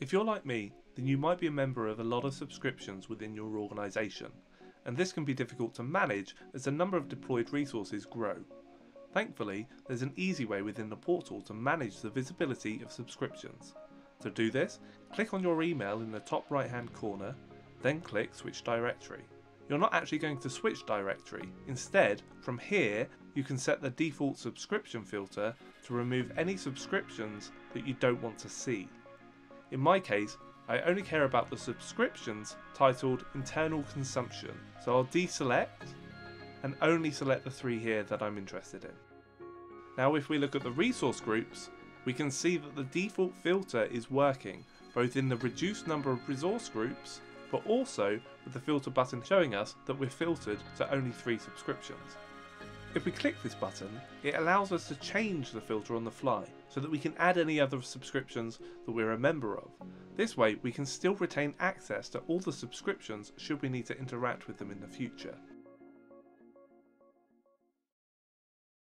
If you're like me, then you might be a member of a lot of subscriptions within your organisation, and this can be difficult to manage as the number of deployed resources grow. Thankfully, there's an easy way within the portal to manage the visibility of subscriptions. To do this, click on your email in the top right hand corner, then click Switch Directory. You're not actually going to switch directory, instead, from here you can set the default subscription filter to remove any subscriptions that you don't want to see. In my case, I only care about the subscriptions titled internal consumption, so I'll deselect and only select the three here that I'm interested in. Now if we look at the resource groups, we can see that the default filter is working, both in the reduced number of resource groups, but also with the filter button showing us that we're filtered to only three subscriptions. If we click this button, it allows us to change the filter on the fly, so that we can add any other subscriptions that we're a member of. This way we can still retain access to all the subscriptions should we need to interact with them in the future.